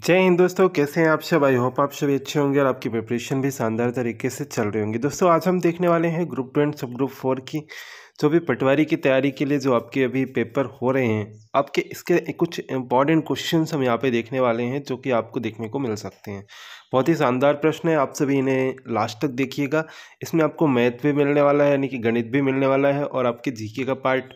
जय हिंद दोस्तों, कैसे हैं आप सब? आई होप आप सभी अच्छे होंगे और आपकी प्रिपरेशन भी शानदार तरीके से चल रही होंगी। दोस्तों, आज हम देखने वाले हैं group two and sub group four की जो भी पटवारी की तैयारी के लिए जो आपके अभी पेपर हो रहे हैं, आपके इसके कुछ इंपॉर्टेंट क्वेश्चन हम यहाँ पे देखने वाले हैं जो कि आपको देखने को मिल सकते हैं। बहुत ही शानदार प्रश्न है, आप सभी इन्हें लास्ट तक देखिएगा। इसमें आपको मैथ भी मिलने वाला है, यानी कि गणित भी मिलने वाला है और आपके जी का पार्ट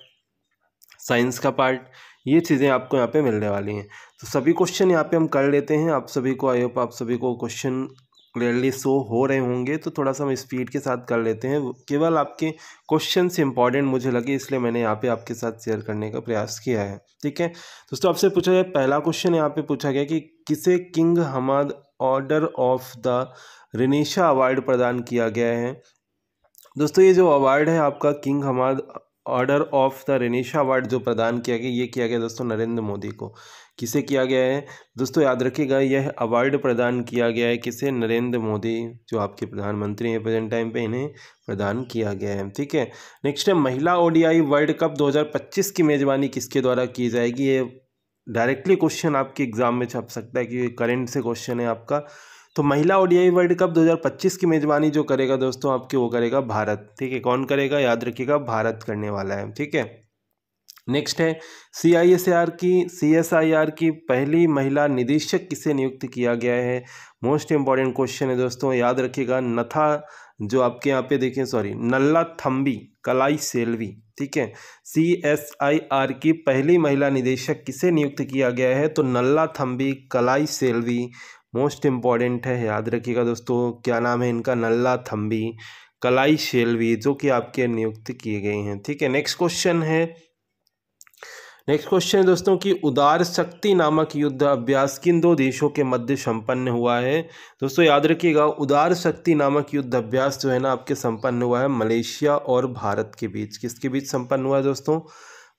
साइंस का पार्ट ये चीज़ें आपको यहाँ पे मिलने वाली हैं। तो सभी क्वेश्चन यहाँ पे हम कर लेते हैं। आप सभी को आई होप आप सभी को क्वेश्चन क्लियरली शो हो रहे होंगे। तो थोड़ा सा हम स्पीड के साथ कर लेते हैं। केवल आपके क्वेश्चन इंपॉर्टेंट मुझे लगे, इसलिए मैंने यहाँ पे आपके साथ शेयर करने का प्रयास किया है। ठीक है? दोस्तों, आपसे पूछा जाए, पहला क्वेश्चन यहाँ पे पूछा गया कि किसे King Hamad Order of the Renaissance Award प्रदान किया गया है? दोस्तों, ये जो अवार्ड है आपका King Hamad Order of the Renaissance Award जो प्रदान किया गया, ये किया गया दोस्तों नरेंद्र मोदी को। किसे किया गया है? दोस्तों याद रखिएगा, यह अवार्ड प्रदान किया गया है किसे? नरेंद्र मोदी, जो आपके प्रधानमंत्री हैं प्रेजेंट टाइम पे, इन्हें प्रदान किया गया है। ठीक है, नेक्स्ट है, महिला ओडीआई वर्ल्ड कप 2025 की मेज़बानी किसके द्वारा की जाएगी? ये डायरेक्टली क्वेश्चन आपके एग्ज़ाम में छप सकता है कि करंट से क्वेश्चन है आपका। तो महिला ओडीआई वर्ल्ड कप 2025 की मेज़बानी जो करेगा दोस्तों, आपके वो करेगा भारत। ठीक है, कौन करेगा? याद रखिएगा, भारत करने वाला है। ठीक है, नेक्स्ट है सी आई एस आर की सी एस आई आर की पहली महिला निदेशक किसे नियुक्त किया गया है? मोस्ट इंपॉर्टेंट क्वेश्चन है दोस्तों, याद रखिएगा, नथा जो आपके यहाँ पे देखें सॉरी नल्ला थम्बी कलाई सेल्वी। ठीक है सी एस आई आर की पहली महिला निदेशक किसे नियुक्त किया गया है? तो नल्ला थम्बी कलाई सेल्वी मोस्ट इंपॉर्टेंट है, याद रखिएगा दोस्तों। क्या नाम है इनका? नल्ला थम्बी कलाई शेलवी, जो कि आपके नियुक्त किए गए हैं। ठीक है नेक्स्ट क्वेश्चन है। नेक्स्ट क्वेश्चन है दोस्तों कि उदार शक्ति नामक युद्ध अभ्यास किन दो देशों के मध्य संपन्न हुआ है? दोस्तों, याद रखिएगा, उदार शक्ति नामक युद्ध अभ्यास जो है ना, आपके संपन्न हुआ है मलेशिया और भारत के बीच। किसके बीच संपन्न हुआ है दोस्तों?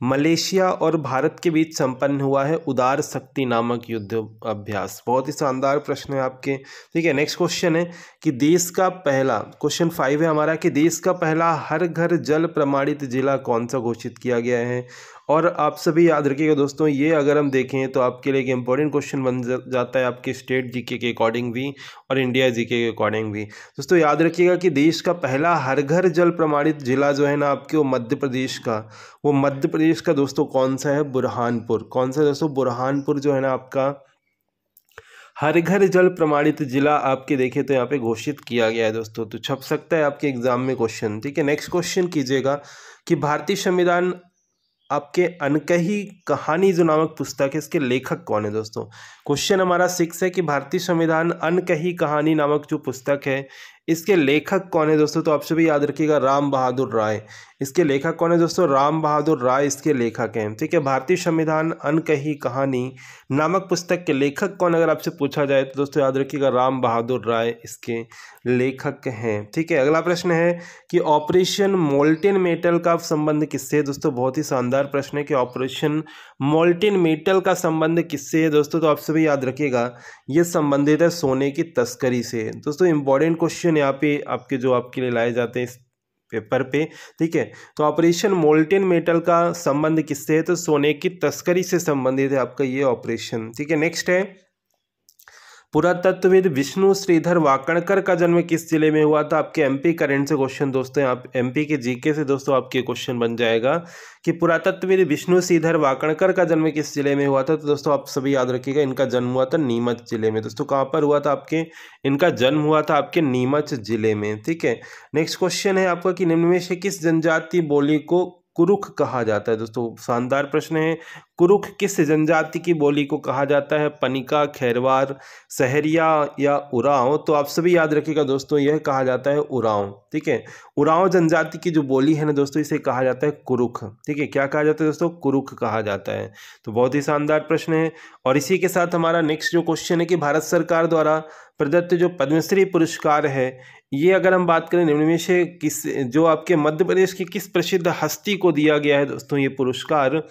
मलेशिया और भारत के बीच संपन्न हुआ है उदार शक्ति नामक युद्ध अभ्यास। बहुत ही शानदार प्रश्न है आपके। ठीक है नेक्स्ट क्वेश्चन है कि देश का पहला क्वेश्चन फाइव है हमारा कि देश का पहला हर घर जल प्रमाणित जिला कौन सा घोषित किया गया है? और आप सभी याद रखिएगा दोस्तों, ये अगर हम देखें तो आपके लिए एक इंपॉर्टेंट क्वेश्चन बन जाता है आपके स्टेट जीके के अकॉर्डिंग भी और इंडिया जीके के अकॉर्डिंग भी। दोस्तों, याद रखिएगा कि देश का पहला हर घर जल प्रमाणित जिला जो है ना आपके वो मध्य प्रदेश का। वो मध्य प्रदेश का दोस्तों कौन सा है? बुरहानपुर। कौन सा दोस्तों? बुरहानपुर जो है ना आपका हर घर जल प्रमाणित जिला आपके देखे तो यहाँ पे घोषित किया गया है दोस्तों। तो छप सकता है आपके एग्ज़ाम में क्वेश्चन ठीक है नेक्स्ट क्वेश्चन कीजिएगा कि भारतीय संविधान आपके अनकही कहानी जो नामक पुस्तक है, इसके लेखक कौन है दोस्तों? क्वेश्चन हमारा सिक्स है कि भारतीय संविधान अनकही कहानी नामक जो पुस्तक है इसके लेखक कौन है दोस्तों? तो आप सभी याद रखिएगा राम बहादुर राय। इसके लेखक कौन है दोस्तों? राम बहादुर राय इसके लेखक हैं। ठीक है, भारतीय संविधान अनकही कहानी नामक पुस्तक के लेखक कौन? अगर आपसे पूछा जाए तो दोस्तों याद रखिएगा राम बहादुर राय इसके लेखक हैं। ठीक है, अगला प्रश्न है कि ऑपरेशन मोल्टेन मेटल का संबंध किससे है? दोस्तों, बहुत ही शानदार प्रश्न है कि ऑपरेशन मोल्टेन मेटल का संबंध किससे है? दोस्तों तो आप सभी याद रखिएगा, ये संबंधित है सोने की तस्करी से। दोस्तों, इंपॉर्टेंट क्वेश्चन यहाँ पे आपके जो आपके लिए लाए जाते हैं इस पेपर पे, ठीक है? तो ऑपरेशन मोल्टेन मेटल का संबंध किससे है? तो सोने की तस्करी से संबंधित है आपका ये ऑपरेशन, ठीक है? नेक्स्ट है पुरातत्वविद विष्णु श्रीधर वाकणकर का जन्म किस ज़िले में हुआ था? आपके एमपी करेंट से क्वेश्चन दोस्तों, आप एमपी के जीके से दोस्तों आपके क्वेश्चन बन जाएगा कि पुरातत्वविद विष्णु श्रीधर वाकणकर का जन्म किस ज़िले में हुआ था? तो दोस्तों, आप सभी याद रखिएगा, इनका जन्म हुआ था नीमच ज़िले में। दोस्तों, कहाँ पर हुआ था आपके? इनका जन्म हुआ था आपके नीमच ज़िले में, ठीक है? नेक्स्ट क्वेश्चन है आपका कि निम्न में से किस जनजाति बोली को कुरुख कहा जाता है? दोस्तों, शानदार प्रश्न है। कुरुख किस जनजाति की बोली को कहा जाता है? पनिका, खैरवार, सहरिया या उराव? तो आप सभी याद रखिएगा दोस्तों, यह कहा जाता है उराव, ठीक है? उराव जनजाति की जो बोली है ना दोस्तों, इसे कहा जाता है कुरुख, ठीक है? क्या कहा जाता है दोस्तों? कुरुख कहा जाता है। तो बहुत ही शानदार प्रश्न है और इसी के साथ हमारा नेक्स्ट जो क्वेश्चन है कि भारत सरकार द्वारा प्रदत्त जो पद्मश्री पुरस्कार है, ये अगर हम बात करें निम्न में से किस, जो आपके मध्य प्रदेश की किस प्रसिद्ध हस्ती को दिया गया है दोस्तों, ये पुरस्कार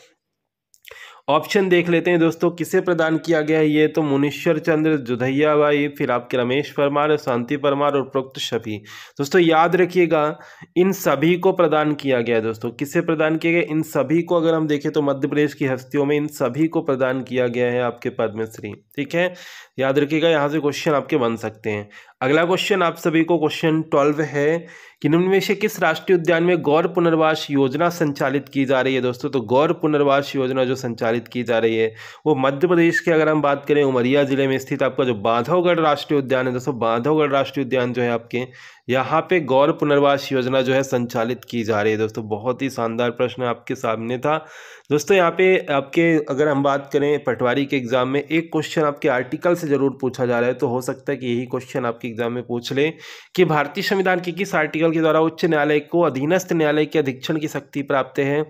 ऑप्शन देख लेते हैं दोस्तों, किसे प्रदान किया गया है? ये तो मुनीश्वर चंद्र जुधैया भाई फिर आपके रमेश परमार, शांति परमार और प्रोक्त सभी दोस्तों, याद रखिएगा, इन सभी को प्रदान किया गया है दोस्तों। किसे प्रदान किया गया? इन सभी को अगर हम देखें तो मध्य प्रदेश की हस्तियों में इन सभी को प्रदान किया गया है आपके पद्मश्री। ठीक है? याद रखिएगा, यहाँ से क्वेश्चन आपके बन सकते हैं। अगला क्वेश्चन आप सभी को क्वेश्चन ट्वेल्व है। कि निम्न में से किस राष्ट्रीय उद्यान में गौर पुनर्वास योजना संचालित की जा रही है दोस्तों? तो गौर पुनर्वास योजना जो संचालित की जा रही है, वो मध्य प्रदेश की अगर हम बात करें, उमरिया ज़िले में स्थित आपका जो बांधवगढ़ राष्ट्रीय उद्यान है, दोस्तों, बांधवगढ़ राष्ट्रीय उद्यान जो है आपके, यहाँ पे गौर पुनर्वास योजना जो है संचालित की जा रही है दोस्तों। बहुत ही शानदार प्रश्न आपके सामने था। दोस्तों, यहाँ पे आपके अगर हम बात करें पटवारी के एग्ज़ाम में, एक क्वेश्चन आपके आर्टिकल से ज़रूर पूछा जा रहा है तो हो सकता है कि यही क्वेश्चन आपके एग्ज़ाम में पूछ ले कि भारतीय संविधान के किस आर्टिकल के द्वारा उच्च न्यायालय को अधीनस्थ न्यायालय के अधीक्षण की शक्ति प्राप्त है।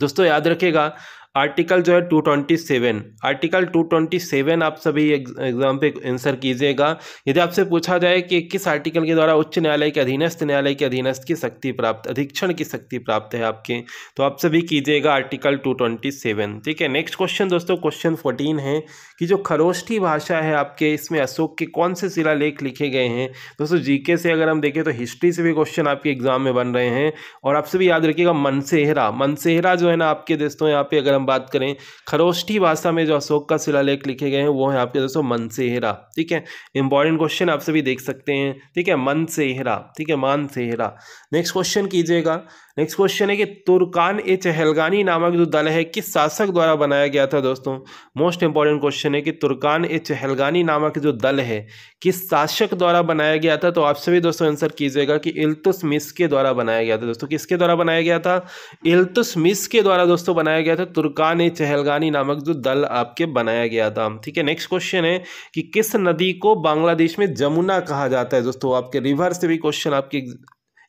दोस्तों, याद रखेगा आर्टिकल जो है two twenty seven article two twenty seven आप सभी एग्ज़ाम पे आंसर कीजिएगा। यदि आपसे पूछा जाए कि किस आर्टिकल के द्वारा उच्च न्यायालय के अधीनस्थ न्यायालय के अधीनस्थ की शक्ति प्राप्त, अधीक्षण की शक्ति प्राप्त है आपके तो आप सभी कीजिएगा आर्टिकल टू ट्वेंटी सेवन ठीक है नेक्स्ट क्वेश्चन दोस्तों क्वेश्चन फोर्टीन है कि जो खरोष्ठी भाषा है आपके, इसमें अशोक के कौन से शिलालेख लिखे गए हैं? दोस्तों जीके से अगर हम देखें तो हिस्ट्री से भी क्वेश्चन आपके एग्ज़ाम में बन रहे हैं। और आप सभी याद रखिएगा मनसेहरा मनसेहरा जो है ना आपके दोस्तों, यहाँ पे अगर हम बात करें, खरोष्ठी भाषा में जो अशोक का शिलालेख लिखे गए हैं, वो है आपके दोस्तों मनसेहरा ठीक है? इंपॉर्टेंट क्वेश्चन आप सभी देख सकते हैं, ठीक है? मनसेहरा ठीक है? मानसेहरा नेक्स्ट क्वेश्चन कीजिएगा। नेक्स्ट क्वेश्चन है कि तुर्कान ए चहलगानी नामक जो दल है, किस शासक द्वारा बनाया गया था दोस्तों? मोस्ट इंपॉर्टेंट क्वेश्चन है कि तुर्कान ए चहलगानी नामक जो दल है, किस शासक द्वारा बनाया गया था? तो आप सभी दोस्तों आंसर कीजिएगा कि इल्तुसमिस के द्वारा बनाया गया था। दोस्तों, किसके द्वारा बनाया गया था? इल्तुसमिस के द्वारा दोस्तों बनाया गया था तुर्कान ए चहलगानी नामक जो दल आपके बनाया गया था। ठीक है नेक्स्ट क्वेश्चन है कि किस नदी को बांग्लादेश में जमुना कहा जाता है? दोस्तों, आपके रिवर से भी क्वेश्चन आपके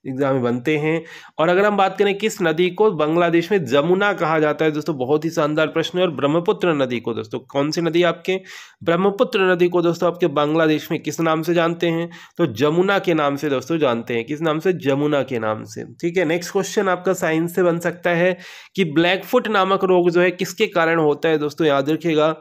एग्ज़ाम बनते हैं। और अगर हम बात करें किस नदी को, बांग्लादेश में जमुना कहा जाता है, दोस्तों, बहुत ही शानदार प्रश्न है। और ब्रह्मपुत्र नदी को, दोस्तों, कौन सी नदी आपके? ब्रह्मपुत्र नदी को, दोस्तों, आपके बांग्लादेश में किस नाम से जानते हैं? तो जमुना के नाम से, दोस्तों, जानते हैं। किस नाम से? जमुना के नाम से। ठीक है नेक्स्ट क्वेश्चन आपका साइंस से बन सकता है कि ब्लैकफुट नामक रोग जो है किसके कारण होता है, दोस्तों, याद रखिएगा।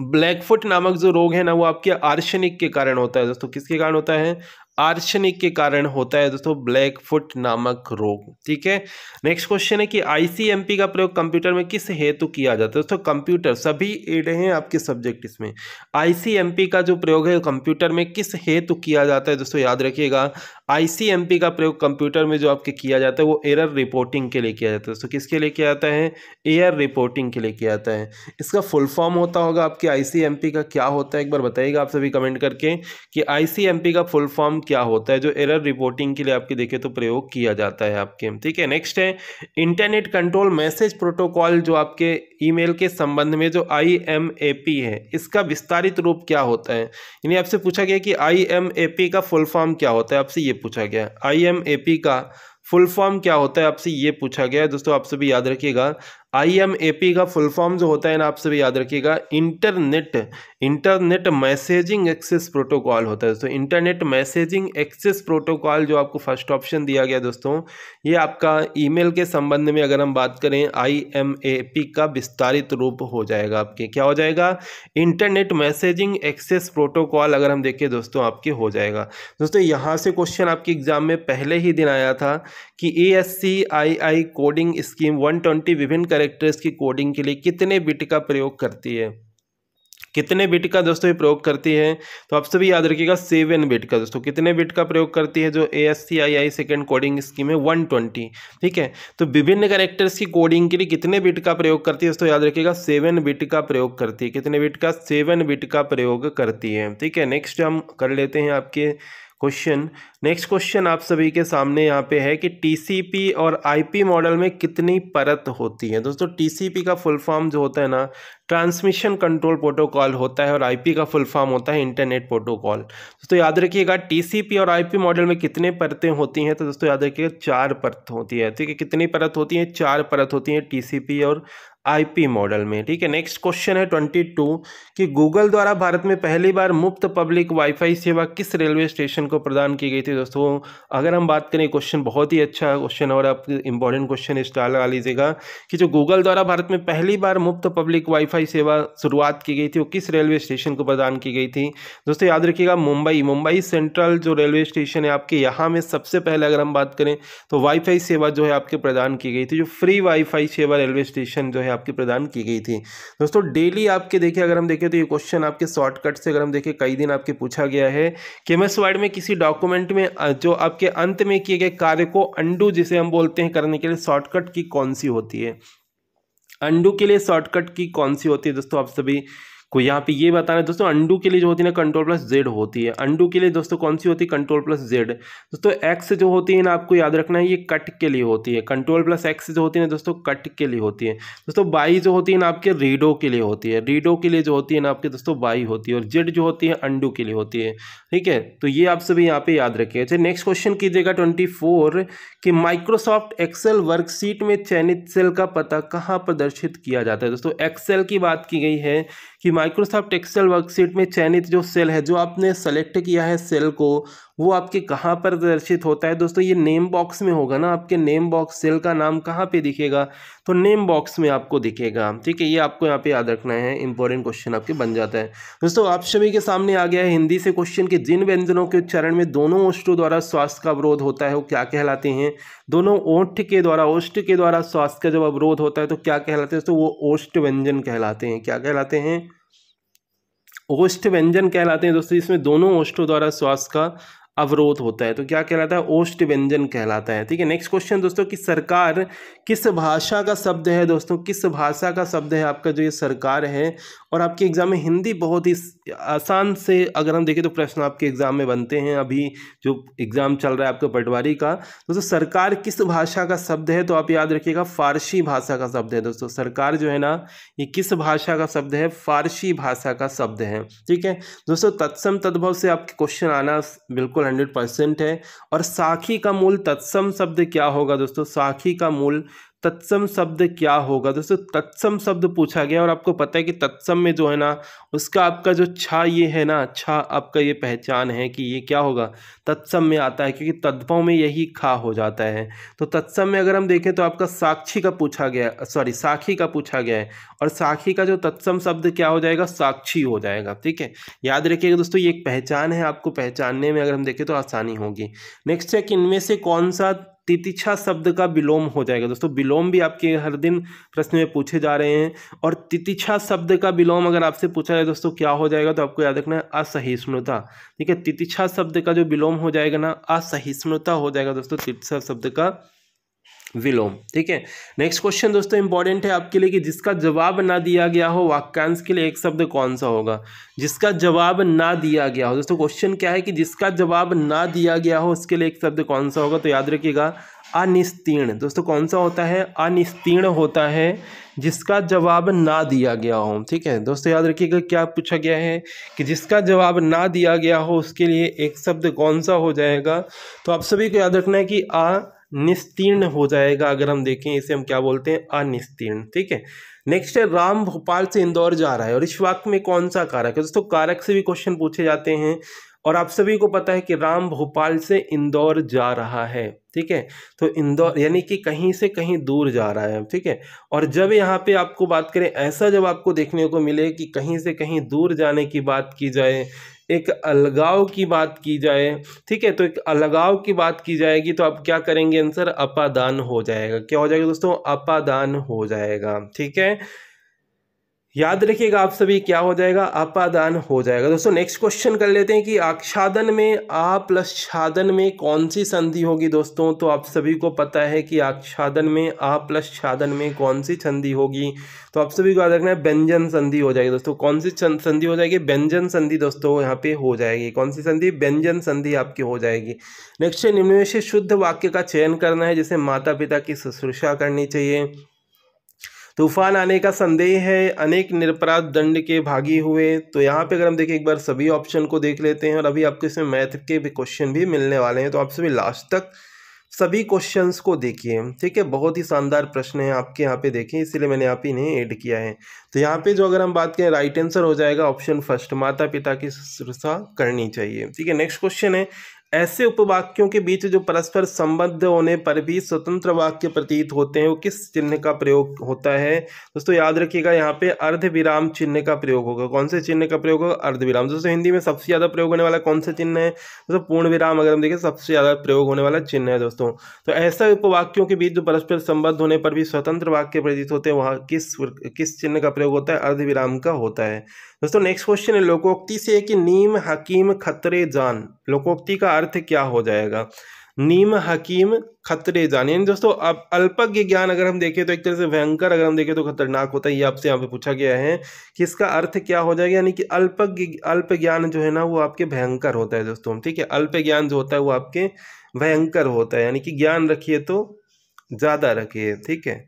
ब्लैकफुट नामक जो रोग है ना, वो आपके आर्शनिक के कारण होता है, दोस्तों। किसके कारण होता है? आर्शनिक के कारण होता है, दोस्तों ब्लैक फुट नामक रोग, ठीक है? नेक्स्ट क्वेश्चन है कि आईसीएमपी का प्रयोग कंप्यूटर में किस हेतु किया जाता है? दोस्तों, कंप्यूटर, सभी एड हैं आपके सब्जेक्ट इसमें। आईसीएमपी का जो प्रयोग है, कंप्यूटर में किस हेतु किया जाता है? दोस्तों, याद रखिएगा आईसीएमपी का प्रयोग कंप्यूटर में जो आपके किया जाता है, वो एरर रिपोर्टिंग के लिए किया जाता है। दोस्तों, किसके लिए किया जाता है? एयर रिपोर्टिंग के लिए किया जाता है। इसका फुल फॉर्म होता होगा आपके आईसीएमपी का, क्या होता है? एक बार बताइएगा आप सभी कमेंट करके कि आईसीएमपी का फुल फॉर्म क्या होता है, जो एरर रिपोर्टिंग के लिए आपके देखे तो प्रयोग किया जाता है आपके। ठीक है नेक्स्ट है इंटरनेट कंट्रोल मैसेज प्रोटोकॉल जो आपके ईमेल के संबंध में जो आईएमएपी है, इसका विस्तारित रूप क्या होता है? यानी आपसे पूछा गया कि आई का फुल फॉर्म क्या होता है, आपसे ये पूछा गया। आई का फुल फॉर्म क्या होता है, आपसे ये पूछा गया। है दोस्तों, आप सभी याद रखिएगा आई एम ए पी का फुल फॉर्म जो होता है ना, आप सभी याद रखिएगा internet internet messaging access protocol होता है। दोस्तों इंटरनेट मैसेजिंग एक्सेस प्रोटोकॉल जो आपको फ़र्स्ट ऑप्शन दिया गया दोस्तों, ये आपका ईमेल के संबंध में अगर हम बात करें आई एम ए पी का विस्तारित रूप हो जाएगा आपके। क्या हो जाएगा? इंटरनेट मैसेजिंग एक्सेस प्रोटोकॉल अगर हम देखें दोस्तों, आपके हो जाएगा। दोस्तों, यहाँ से क्वेश्चन आपके एग्ज़ाम में पहले ही दिन आया था कि A S C I I coding scheme one twenty विभिन्न करेक्टर्स की कोडिंग के लिए कितने बिट का प्रयोग करती है? कितने बिट का दोस्तों ये प्रयोग करती है? तो आप सभी याद रखिएगा सेवन बिट का दोस्तों, कितने बिट का प्रयोग करती है जो A S C I I second coding scheme है? वन ट्वेंटी ठीक है? तो विभिन्न करेक्टर्स की कोडिंग के लिए कितने बिट का प्रयोग करती है? दोस्तों याद रखिएगा सेवन बिट का प्रयोग करती है। कितने बिट का? सेवन बिट का प्रयोग करती है। ठीक है नेक्स्ट हम कर लेते हैं आपके क्वेश्चन। नेक्स्ट क्वेश्चन आप सभी के सामने यहाँ पे है कि टीसीपी और आईपी मॉडल में कितनी परत होती है? दोस्तों, टीसीपी का फुल फॉर्म जो होता है ना ट्रांसमिशन कंट्रोल प्रोटोकॉल होता है और आईपी का फुल फॉर्म होता है इंटरनेट प्रोटोकॉल। दोस्तों, याद रखिएगा, टीसीपी और आईपी मॉडल में कितने परतें होती हैं? तो दोस्तों, याद रखिएगा, चार परत होती है। ठीक है, कितनी परत होती है? चार परत होती है टीसीपी और आईपी मॉडल में। ठीक है, नेक्स्ट क्वेश्चन है ट्वेंटी टू, कि गूगल द्वारा भारत में पहली बार मुफ़्त पब्लिक वाईफाई सेवा किस रेलवे स्टेशन को प्रदान की गई थी? दोस्तों, अगर हम बात करें, क्वेश्चन बहुत ही अच्छा क्वेश्चन और आप इंपॉर्टेंट क्वेश्चन स्टार लगा लीजिएगा, कि जो गूगल द्वारा भारत में पहली बार मुफ़्त पब्लिक वाईफाई सेवा शुरुआत की गई थी वो किस रेलवे स्टेशन को प्रदान की गई थी? दोस्तों, याद रखिएगा, मुंबई मुंबई सेंट्रल जो रेलवे स्टेशन है आपके, यहाँ में सबसे पहले अगर हम बात करें तो वाईफाई सेवा जो है आपके प्रदान की गई थी, जो फ्री वाईफाई सेवा रेलवे स्टेशन जो है आपकी प्रदान की गई थी। दोस्तों, डेली आपके देखिए, अगर हम देखें तो ये क्वेश्चन आपके शॉर्टकट से, अगर हम देखें, कई दिन आपके पूछा गया है कि एम में किसी डॉक्यूमेंट में जो आपके अंत में किए गए कार्य को अंडू जिसे हम बोलते हैं, करने के लिए शॉर्टकट की कौन सी होती है? अंडू के लिए शॉर्टकट की कौन सी होती है? दोस्तों आप सभी को यहाँ पे ये बताना है, दोस्तों, अंडू के लिए जो होती है ना कंट्रोल प्लस जेड होती है। अंडू के लिए दोस्तों कौन सी होती है? कंट्रोल प्लस जेड दोस्तों एक्स जो होती है ना, आपको याद रखना है, ये कट के लिए होती है। कंट्रोल प्लस एक्स जो होती है ना, दोस्तों कट के लिए होती है। दोस्तों बाई जो होती है ना, आपके रीडो के लिए होती है। रीडो के लिए जो होती है ना, आपके दोस्तों बाई होती है। और जेड जो होती है, अंडू के लिए होती है। ठीक है? तो ये आप सभी यहाँ पे याद रखिए। अच्छा नेक्स्ट क्वेश्चन कीजिएगा ट्वेंटी फोर कि माइक्रोसॉफ्ट एक्सेल वर्कशीट में चयनित सेल का पता कहाँ प्रदर्शित किया जाता है? दोस्तों एक्सेल की बात की गई है कि माइक्रोसॉफ्ट एक्सेल वर्कशीट में चयनित जो सेल है, जो आपने सेलेक्ट किया है सेल को, वो आपके कहाँ पर प्रदर्शित होता है? दोस्तों, ये नेम बॉक्स में होगा ना, आपके नेम बॉक्स सेल का नाम कहाँ पे दिखेगा? तो नेम बॉक्स में आपको दिखेगा। ठीक है, ये आपको यहाँ पे याद रखना है इंपॉर्टेंट क्वेश्चन आपके बन जाता है। दोस्तों आप सभी के सामने आ गया है, हिंदी से क्वेश्चन के जिन व्यंजनों के उच्चारण में दोनों ओष्टों द्वारा स्वास्थ्य का अवरोध होता है, वो क्या कहलाते हैं? दोनों ओठ के द्वारा, ओष्ठ के द्वारा स्वास्थ्य का जब अवरोध होता है तो क्या कहलाते हैं? तो वो ओष्ट व्यंजन कहलाते हैं। क्या कहलाते हैं? ओष्ठ व्यंजन कहलाते हैं दोस्तों इसमें दोनों ओष्ठों द्वारा श्वास का अवरोध होता है। तो क्या कहलाता है? ओष्ट व्यंजन कहलाता है। ठीक है नेक्स्ट क्वेश्चन दोस्तों, कि सरकार किस भाषा का शब्द है दोस्तों? किस भाषा का शब्द है आपका जो ये सरकार है? और आपके एग्ज़ाम में हिंदी बहुत ही आसान से अगर हम देखें तो प्रश्न आपके एग्ज़ाम में बनते हैं। अभी जो एग्ज़ाम चल रहा है आपका पटवारी का, दोस्तों, सरकार किस भाषा का शब्द है? तो आप याद रखिएगा, फारसी भाषा का शब्द है दोस्तों। सरकार जो है ना, ये किस भाषा का शब्द है? फारसी भाषा का शब्द है। ठीक है, दोस्तों, तत्सम तद्भव से आपके क्वेश्चन आना बिल्कुल हंड्रेड परसेंट है। और साखी का मूल तत्सम शब्द क्या होगा दोस्तों? साखी का मूल तत्सम शब्द क्या होगा? दोस्तों, तत्सम शब्द पूछा गया और आपको पता है कि तत्सम में जो है ना, उसका आपका जो छा ये है ना, छा आपका ये पहचान है कि ये क्या होगा? तत्सम में आता है क्योंकि तद्भव में यही खा हो जाता है। तो तत्सम में अगर हम देखें तो आपका साक्षी का पूछा गया, सॉरी, साखी का पूछा गया है और साखी का जो तत्सम शब्द क्या हो जाएगा? साक्षी हो जाएगा, ठीक है? याद रखिएगा दोस्तों, ये एक पहचान है, आपको पहचानने में अगर हम देखें तो आसानी होगी। नेक्स्ट है कि इनमें से कौन सा तितिछा शब्द का विलोम हो जाएगा। दोस्तों, विलोम भी आपके हर दिन प्रश्न में पूछे जा रहे हैं और तितिछा शब्द का विलोम अगर आपसे पूछा जाए दोस्तों, क्या हो जाएगा? तो आपको याद रखना है असहिष्णुता। ठीक है, तितिछा शब्द का जो विलोम हो जाएगा ना, असहिष्णुता हो जाएगा दोस्तों, तितिछा शब्द का विलोम। ठीक है? नेक्स्ट क्वेश्चन दोस्तों इंपॉर्टेंट है आपके लिए कि जिसका जवाब ना दिया गया हो, वाक्यांश के लिए एक शब्द कौन सा होगा? जिसका जवाब ना दिया गया हो। दोस्तों क्वेश्चन क्या है कि जिसका जवाब ना दिया गया हो, उसके लिए एक शब्द कौन सा होगा? तो याद रखिएगा, अनिस्तीर्ण। दोस्तों, कौन सा होता है? अनिस्तीर्ण होता है जिसका जवाब ना दिया गया हो। ठीक है? दोस्तों, याद रखिएगा क्या पूछा गया है कि जिसका जवाब ना दिया गया हो, उसके लिए एक शब्द कौन सा हो जाएगा? तो आप सभी को याद रखना है कि आ निस्तीर्ण हो जाएगा, अगर हम देखें इसे हम क्या बोलते हैं? अनिस्तीर्ण, ठीक है? नेक्स्ट है, राम भोपाल से इंदौर जा रहा है, और इस वाक्य में कौन सा कारक है? दोस्तों, कारक से भी क्वेश्चन पूछे जाते हैं, और आप सभी को पता है कि राम भोपाल से इंदौर जा रहा है, ठीक है? तो इंदौर, यानी कि कहीं से कहीं दूर जा रहा है, ठीक है? और जब यहाँ पे आपको बात करें, ऐसा जब आपको देखने को मिले कि कहीं से कहीं दूर जाने की बात की जाए एक अलगाव की बात की जाए, ठीक है तो एक अलगाव की बात की जाएगी तो आप क्या करेंगे? आंसर अपादान हो जाएगा। क्या हो जाएगा दोस्तों? अपादान हो जाएगा, ठीक है? याद रखिएगा आप सभी, क्या हो जाएगा? अपादान हो जाएगा। दोस्तों नेक्स्ट क्वेश्चन कर लेते हैं कि आक्षादन में, आ प्लस छादन में कौन सी संधि होगी दोस्तों? तो आप सभी को पता है कि आक्षादन में, आ प्लस छादन में कौन सी संधि होगी। तो आप सभी को याद रखना है, व्यंजन संधि हो जाएगी दोस्तों। कौन सी संधि हो जाएगी? व्यंजन संधि दोस्तों, यहाँ पे हो जाएगी। कौन सी संधि? व्यंजन संधि आपकी हो जाएगी। नेक्स्ट निम्न में से शुद्ध वाक्य का चयन करना है, जिसे माता पिता की शुश्रूषा करनी चाहिए। तूफ़ान आने का संदेह है, अनेक निरपराध दंड के भागी हुए। तो यहाँ पे अगर हम देखें, एक बार सभी ऑप्शन को देख लेते हैं और अभी आपको इसमें मैथ के भी क्वेश्चन भी मिलने वाले हैं। तो आप सभी लास्ट तक सभी क्वेश्चंस को देखिए। ठीक है? बहुत ही शानदार प्रश्न है आपके यहाँ पे देखें, इसीलिए मैंने आप ही इन्हें ऐड किया है। तो यहाँ पे जो अगर हम बात करें राइट आंसर हो जाएगा ऑप्शन फ़र्स्ट माता पिता की शुश्रूषा करनी चाहिए। ठीक है? नेक्स्ट क्वेश्चन है ऐसे उपवाक्यों के बीच जो परस्पर संबद्ध होने पर भी स्वतंत्र वाक्य प्रतीत होते हैं, वो किस चिन्ह का प्रयोग होता है? दोस्तों, याद रखिएगा, यहाँ पे अर्ध विराम चिन्ह का प्रयोग होगा। कौन से चिन्ह का प्रयोग होगा? अर्ध विराम दोस्तों, हिंदी में सबसे ज़्यादा प्रयोग होने वाला कौन सा चिन्ह है? दोस्तों पूर्ण विराम अगर हम देखें, सबसे ज़्यादा प्रयोग होने वाला चिन्ह है, दोस्तों। तो ऐसे उपवाक्यों के बीच जो परस्पर संबद्ध होने पर भी स्वतंत्र वाक्य प्रतीत होते हैं, वहाँ किस किस चिन्ह का प्रयोग होता है? अर्ध विराम का होता है। दोस्तों नेक्स्ट क्वेश्चन है, लोकोक्ति से कि नीम, हकीम, खतरे, जान। लोकोक्ति का अर्थ क्या हो जाएगा? नीम, हकीम, खतरे जान। यानी दोस्तों, अब अल्पज्ञ ज्ञान अगर हम देखें तो एक तरह से भयंकर अगर हम देखें तो खतरनाक होता है। ये आपसे यहाँ पे पूछा गया है कि इसका अर्थ क्या हो जाएगा? यानी कि अल्पज्ञ, अल्प ज्ञान जो है ना, वो आपके भयंकर होता है दोस्तों। ठीक है? अल्प ज्ञान जो होता है वो आपके भयंकर होता है। यानी कि ज्ञान रखिए तो ज़्यादा रखिए। ठीक है?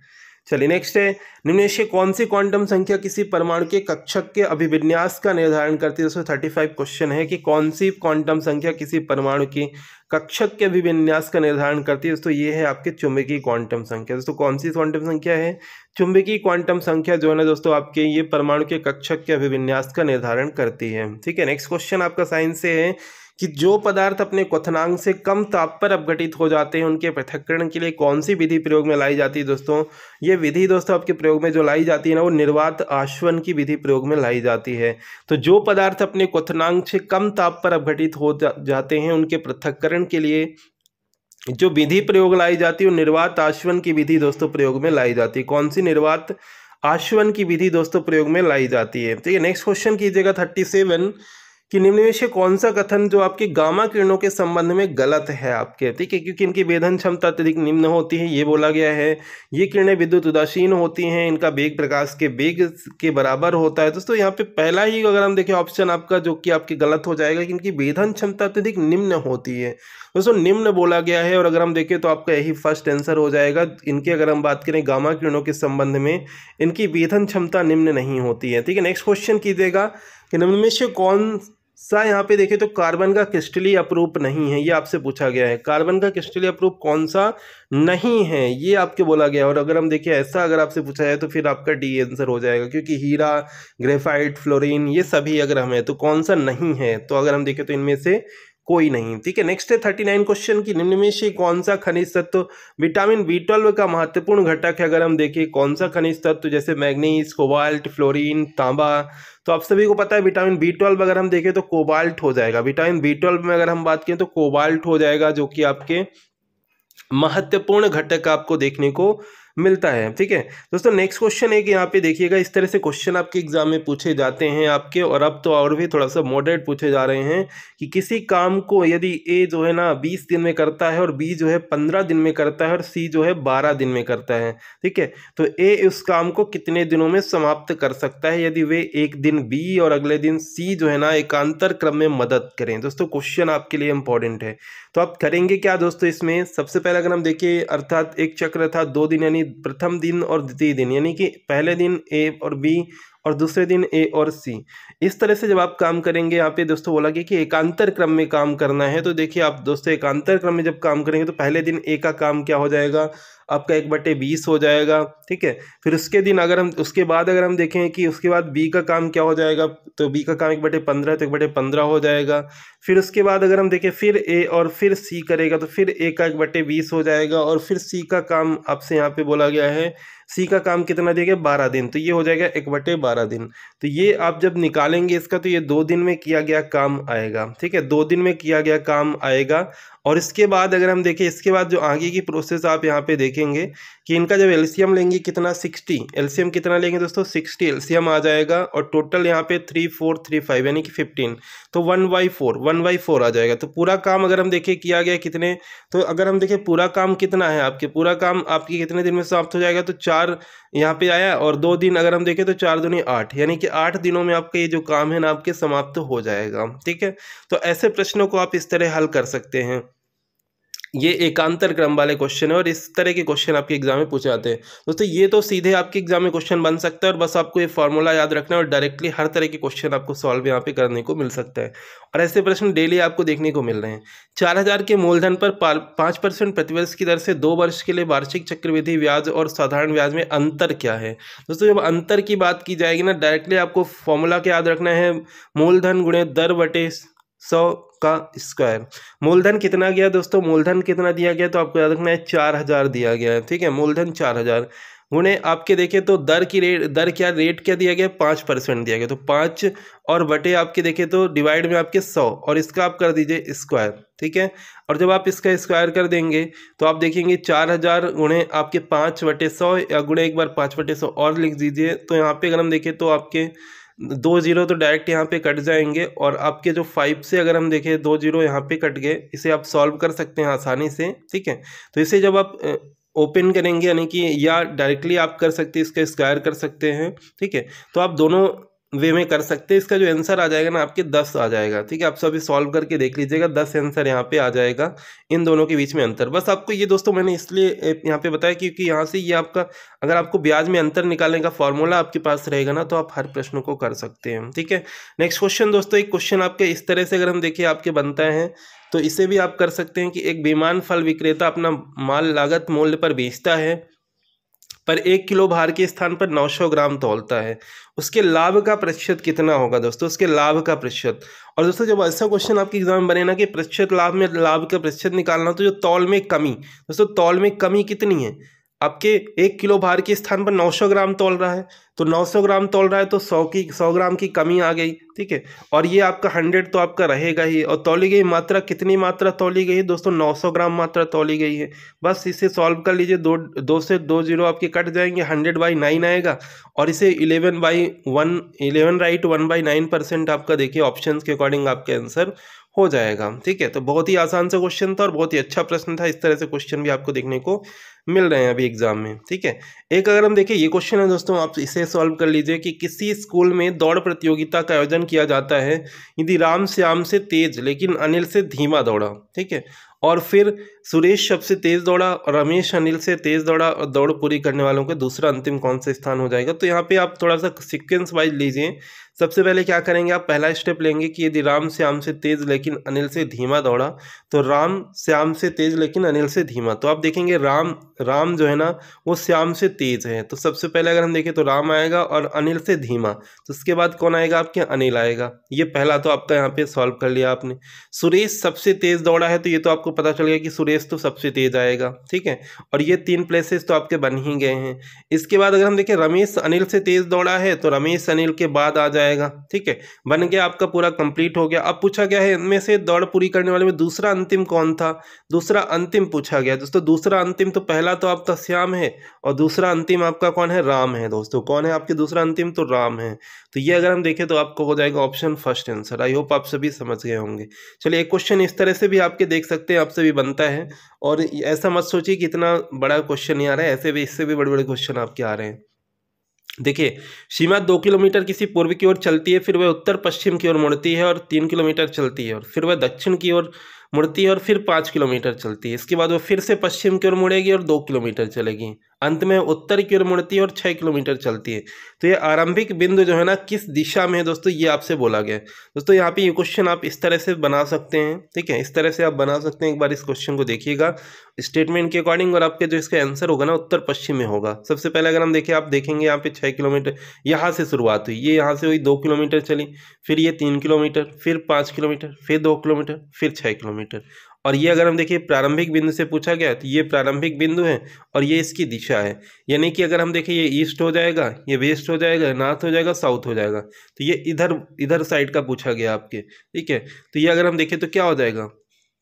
चलिए नेक्स्ट है। निम्न से कौन सी क्वांटम संख्या किसी परमाणु के कक्षक के अभिविन्यास का निर्धारण करती है? दोस्तों थर्टी फाइव क्वेश्चन है कि कौन सी क्वांटम संख्या किसी परमाणु की कक्षक के अभिविन्यास का निर्धारण करती है, दोस्तों, ये है आपके चुंबकीय क्वांटम संख्या। दोस्तों, कौन सी क्वांटम संख्या है? चुंबकीय क्वांटम संख्या जो है ना, दोस्तों, आपके ये परमाणु के कक्षक के अभिविन्यास का निर्धारण करती है। ठीक है नेक्स्ट क्वेश्चन आपका साइंस से है कि जो पदार्थ अपने क्वथनांक से कम ताप पर अपघटित हो जाते हैं, उनके पृथककरण के लिए कौन सी विधि प्रयोग में लाई जाती है, दोस्तों? ये विधि, दोस्तों, आपके प्रयोग में जो लाई जाती है ना, वो निर्वात आश्वन की विधि प्रयोग में लाई जाती है। तो जो पदार्थ अपने क्वथनांक से कम ताप पर अपघटित हो जाते हैं, उनके पृथककरण के लिए, जो विधि प्रयोग लाई जाती है, वो निर्वात आश्वन की विधि दोस्तों प्रयोग में लाई जाती है। कौन सी निर्वात आश्वन की विधि दोस्तों प्रयोग में लाई जाती है? ठीक है नेक्स्ट क्वेश्चन कीजिएगा थर्टी सेवन कि निम्न में से कौन सा कथन जो आपके गामा किरणों के संबंध में गलत है आपके? ठीक है, क्योंकि इनकी वेधन क्षमता अत्यधिक निम्न होती है, ये बोला गया है। ये किरणें विद्युत उदासीन होती हैं, इनका वेग प्रकाश के वेग के बराबर होता है। दोस्तों, यहाँ पे पहला ही अगर हम देखें ऑप्शन आपका जो कि आपके गलत हो जाएगा कि इनकी वेधन क्षमता अत्यधिक निम्न होती है। दोस्तों, निम्न बोला गया है और अगर हम देखें तो आपका यही फ़र्स्ट आंसर हो जाएगा। इनकी अगर हम बात करें गामा किरणों के संबंध में, इनकी वेधन क्षमता निम्न नहीं होती है। ठीक है नेक्स्ट क्वेश्चन कीजिएगा। कि निम्न में से कौन सा यहाँ पे देखें तो कार्बन का क्रिस्टली अप्रूप नहीं है, ये आपसे पूछा गया है। कार्बन का क्रिस्टली अप्रूप कौन सा नहीं है, ये आपके बोला गया और अगर हम देखें, ऐसा अगर आपसे पूछा जाए तो फिर आपका डी आंसर हो जाएगा, क्योंकि हीरा, ग्रेफाइट, फ्लोरीन, ये सभी अगर हमें तो कौन सा नहीं है? तो अगर हम देखें तो इनमें से कोई नहीं। ठीक है नेक्स्ट है थर्टी नाइन क्वेश्चन की। निम्न में से कौन सा खनिज तत्व विटामिन बी ट्वेल्व का महत्वपूर्ण घटक है? अगर हम देखें कौन सा खनिज तत्व, जैसे मैग्नीज, कोबाल्ट, फ्लोरीन, तांबा तो आप सभी को पता है विटामिन बी ट्वेल्व अगर हम देखें तो कोबाल्ट हो जाएगा। विटामिन बी ट्वेल्व में अगर हम बात करें तो कोबाल्ट हो जाएगा, जो कि आपके महत्वपूर्ण घटक आपको देखने को मिलता है। ठीक है? दोस्तों नेक्स्ट क्वेश्चन है कि यहाँ पे देखिएगा। इस तरह से क्वेश्चन आपके एग्ज़ाम में पूछे जाते हैं आपके और अब तो और भी थोड़ा सा मॉडरेट पूछे जा रहे हैं कि किसी काम को यदि ए जो है ना बीस दिन में करता है और बी जो है पंद्रह दिन में करता है और सी जो है बारह दिन में करता है। ठीक है? तो ए उस काम को कितने दिनों में समाप्त कर सकता है? यदि वे एक दिन बी और अगले दिन सी जो है ना एकांतर क्रम में मदद करें। दोस्तों क्वेश्चन आपके लिए इंपॉर्टेंट है। तो आप करेंगे क्या दोस्तों इसमें? सबसे पहले अगर हम देखें अर्थात एक चक्र था, दो दिन यानी प्रथम दिन और द्वितीय दिन, यानी कि पहले दिन ए और बी और दूसरे दिन ए और सी। इस तरह से जब आप काम करेंगे, यहाँ पे दोस्तों बोला गया कि एकांतर क्रम में काम करना है तो देखिए आप दोस्तों एकांतर क्रम में जब काम करेंगे तो पहले दिन ए का काम क्या हो जाएगा? आपका एक बटे बीस हो जाएगा, ठीक है? फिर उसके दिन अगर हम, उसके बाद अगर हम देखें कि उसके बाद बी का काम क्या हो जाएगा तो बी का काम एक बटे पंद्रह तो एक बटे पंद्रह हो जाएगा। फिर उसके बाद अगर हम देखें फिर ए और फिर सी करेगा तो फिर ए का एक बटे बीस हो जाएगा, और फिर सी का काम आपसे यहाँ पे बोला गया है सी का काम कितना देगा बारह दिन। तो ये हो जाएगा एक बटे बारह दिन। तो ये आप जब निकालेंगे इसका तो ये दो दिन में किया गया काम आएगा। ठीक है? दो दिन में किया गया काम आएगा। और इसके बाद अगर हम देखें, इसके बाद जो आगे की प्रोसेस आप यहाँ पे देखेंगे कि इनका जब एलसीएम लेंगे, कितना? सिक्सटी। एलसीएम कितना लेंगे दोस्तों? सिक्सटी एलसीएम आ जाएगा और टोटल यहाँ पे थ्री फोर थ्री फाइव यानी कि फिफ्टीन तो one by four one by four आ जाएगा। तो पूरा काम अगर हम देखें, किया गया कितने? तो अगर हम देखें, पूरा काम कितना है आपके? पूरा काम आपके कितने दिन में समाप्त हो जाएगा? तो चार यहाँ पे आया और दो दिन अगर हम देखें तो चार दूनी आठ, यानी कि आठ दिनों में आपका ये जो काम है ना, आपके समाप्त हो जाएगा। ठीक है? तो ऐसे प्रश्नों को आप इस तरह हल कर सकते हैं। ये एकांतर क्रम वाले क्वेश्चन है और इस तरह के क्वेश्चन आपके एग्ज़ाम में पूछे जाते हैं। दोस्तों, ये तो सीधे आपके एग्ज़ाम में क्वेश्चन बन सकता है और बस आपको ये फॉर्मूला याद रखना है और डायरेक्टली हर तरह के क्वेश्चन आपको सॉल्व यहाँ पे करने को मिल सकता है। और ऐसे प्रश्न डेली आपको देखने को मिल रहे हैं। चार हज़ार के मूलधन पर पाँच परसेंट प्रतिवर्ष की दर से दो वर्ष के लिए वार्षिक चक्रवृद्धि ब्याज और साधारण ब्याज में अंतर क्या है? दोस्तों, जब अंतर की बात की जाएगी ना डायरेक्टली आपको फॉर्मूला क्या याद रखना है। मूलधन गुणे दर बटे सौ का स्क्वायर। मूलधन कितना गया दोस्तों? मूलधन कितना दिया गया? तो आपको याद रखना है, चार हज़ार दिया गया है, ठीक है? मूलधन चार हज़ार। गुणे, आपके देखें तो दर की रेट, दर क्या, रेट क्या दिया गया? पाँच परसेंट दिया गया। तो पाँच और बटे आपके देखें तो डिवाइड में आपके सौ और इसका आप कर दीजिए स्क्वायर, ठीक है? और जब आप इसका स्क्वायर कर देंगे तो आप देखेंगे चार हज़ार गुणे आपके पाँच बटे सौ या गुणे एक बार पाँच बटे सौ और लिख दीजिए। तो यहाँ पे अगर हम देखें तो आपके दो ज़ीरो तो डायरेक्ट यहाँ पे कट जाएँगे और आपके जो फाइव से अगर हम देखें, दो ज़ीरो यहाँ पे कट गए, इसे आप सॉल्व कर सकते हैं आसानी से, ठीक है? तो इसे जब आप ओपन करेंगे यानी कि या डायरेक्टली आप कर सकते हैं, इसका स्क्वायर कर सकते हैं, ठीक है? तो आप दोनों वे में कर सकते हैं। इसका जो आंसर आ जाएगा ना, आपके दस आ जाएगा। ठीक है, आप सभी सॉल्व करके देख लीजिएगा, दस आंसर यहाँ पे आ जाएगा। इन दोनों के बीच में अंतर। बस आपको ये दोस्तों मैंने इसलिए यहाँ पे बताया क्योंकि यहाँ से ये आपका, अगर आपको ब्याज में अंतर निकालने का फॉर्मूला आपके पास रहेगा ना तो आप हर प्रश्न को कर सकते हैं। ठीक है नेक्स्ट क्वेश्चन दोस्तों, एक क्वेश्चन आपके इस तरह से अगर हम देखिए आपके बनता है तो इसे भी आप कर सकते हैं कि एक बेमान फल विक्रेता अपना माल, लागत, मूल्य पर बेचता है। पर एक किलो भार के स्थान पर 900 ग्राम तोलता है। उसके लाभ का प्रतिशत कितना होगा दोस्तों? उसके लाभ का प्रतिशत। और दोस्तों, जब ऐसा क्वेश्चन आपके एग्ज़ाम में बने ना कि प्रतिशत लाभ में, लाभ का प्रतिशत निकालना तो जो तौल में कमी, दोस्तों, तौल में कमी कितनी है? आपके एक किलो भार के स्थान पर 900 ग्राम तोल रहा है। तो 900 ग्राम तोल रहा है तो 100 की 100 ग्राम की कमी आ गई, ठीक है? और ये आपका 100 तो आपका रहेगा ही। और तोली गई मात्रा, कितनी मात्रा तोली गई है? दोस्तों 900 ग्राम मात्रा तोली गई है। बस इसे सॉल्व कर लीजिए, दो दो से दो ज़ीरो आपके कट जाएँगे, हंड्रेड बाई नाइन आएगा। और इसे eleven by one, eleven right one by nine percent आपका देखिए ऑप्शन के अकॉर्डिंग आपके आंसर हो जाएगा, ठीक है? तो बहुत ही आसान सा क्वेश्चन था और बहुत ही अच्छा प्रश्न था। इस तरह से क्वेश्चन भी आपको देखने को मिल रहे हैं अभी एग्ज़ाम में, ठीक है? एक अगर हम देखें, ये क्वेश्चन है दोस्तों, आप इसे सॉल्व कर लीजिए कि किसी स्कूल में दौड़ प्रतियोगिता का आयोजन किया जाता है, यदि राम श्याम से तेज, लेकिन अनिल से धीमा दौड़ा, ठीक है? और फिर सुरेश सबसे तेज दौड़ा, और रमेश अनिल से तेज दौड़ा, और दौड़ पूरी करने वालों के दूसरा अंतिम कौन सा स्थान हो जाएगा? तो यहाँ पे आप थोड़ा सा सिक्वेंस वाइज लीजिए। सबसे पहले क्या करेंगे आप? पहला स्टेप लेंगे कि यदि राम श्याम से तेज, लेकिन अनिल से धीमा दौड़ा तो राम श्याम से तेज, लेकिन अनिल से धीमा तो आप देखेंगे राम राम जो है ना, वो श्याम से तेज है। तो सबसे पहले अगर हम देखें तो राम आएगा और अनिल से धीमा। तो उसके बाद कौन आएगा? आपके अनिल आएगा। ये पहला तो आपका यहाँ पे सॉल्व कर लिया आपने। सुरेश सबसे तेज दौड़ा है तो ये तो आपको पता चल गया कि सुरेश तो सबसे तेज आएगा, ठीक है? और ये तीन प्लेसेस तो आपके बन ही गए हैं। इसके बाद अगर हम देखें, रमेश अनिल से तेज दौड़ा है तो रमेश अनिल के बाद आ जाएगा, ठीक है? बन गया आपका पूरा कंप्लीट हो गया। अब पूछा गया है, इनमें से दौड़ पूरी करने वाले में दूसरा अंतिम कौन था? दूसरा अंतिम पूछा गया। दोस्तों, दूसरा अंतिम तो पहला तो आपका श्याम है और दूसरा अंतिम आपका कौन है? राम है दोस्तों। कौन है आपके दूसरा अंतिम? तो राम है। तो ये अगर हम देखें तो आपको हो जाएगा option first answer I hope आप सभी समझ गए होंगे। चलिए, एक क्वेश्चन इस तरह से भी आपके देख सकते हैं आपसे भी बनता है। और ऐसा मत सोचिए कि इतना बड़ा क्वेश्चन नहीं आ रहा है, ऐसे भी, इससे भी बड़े बड़े क्वेश्चन आपके आ रहे हैं। देखिए, सीमा दो किलोमीटर किसी पूर्व की ओर चलती है, फिर वह उत्तर पश्चिम की ओर मुड़ती है और तीन किलोमीटर चलती है और फिर वह दक्षिण की ओर मुड़ती है और फिर पाँच किलोमीटर चलती है। इसके बाद वो फिर से पश्चिम की ओर मुड़ेगी और दो किलोमीटर चलेगी। अंत में उत्तर की ओर मुड़ती है और छः किलोमीटर चलती है। तो ये आरंभिक बिंदु जो है ना, किस दिशा में है दोस्तों, ये आपसे बोला गया दोस्तों, यहाँ पे ये क्वेश्चन आप इस तरह से बना सकते हैं, ठीक है? इस तरह से आप बना सकते हैं। एक बार इस क्वेश्चन को देखिएगा। स्टेटमेंट के अकॉर्डिंग और आपके जो इसका आंसर होगा ना, उत्तर पश्चिम में होगा। सबसे पहले अगर हम देखें, आप देखेंगे यहाँ पे छः किलोमीटर, यहाँ से शुरुआत हुई। ये यहाँ से हुई, दो किलोमीटर चली, फिर ये तीन किलोमीटर, फिर पाँच किलोमीटर, फिर दो किलोमीटर, फिर छः किलोमीटर। और ये अगर हम देखिए, प्रारंभिक बिंदु से पूछा गया तो ये प्रारंभिक बिंदु है और ये इसकी दिशा है। यानी कि अगर हम देखें ये ईस्ट हो जाएगा, ये वेस्ट हो जाएगा, नॉर्थ हो जाएगा, साउथ हो जाएगा। तो ये इधर इधर साइड का पूछा गया आपके, ठीक है? तो ये अगर हम देखें तो क्या हो जाएगा?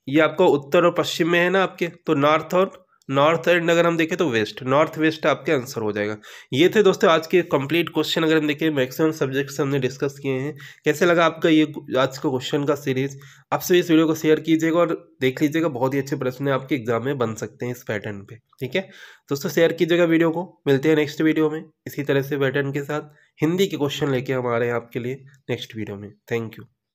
ये आपका उत्तर और पश्चिम में है ना आपके तो नॉर्थ और नॉर्थ एंड अगर हम देखें तो वेस्ट, नॉर्थ वेस्ट आपके आंसर हो जाएगा। ये थे दोस्तों आज के कंप्लीट क्वेश्चन, अगर हम देखें मैक्सिमम सब्जेक्ट्स हमने डिस्कस किए हैं। कैसे लगा आपका ये आज का क्वेश्चन का सीरीज़? आप सभी इस वीडियो को शेयर कीजिएगा और देख लीजिएगा, बहुत ही अच्छे प्रश्न आपके एग्ज़ाम में बन सकते हैं इस पैटर्न पर ठीक है? दोस्तों शेयर कीजिएगा वीडियो को, मिलते हैं नेक्स्ट वीडियो में, इसी तरह से पैटर्न के साथ। हिंदी के क्वेश्चन लेके हम आ रहे हैं आपके लिए नेक्स्ट वीडियो में, थैंक यू।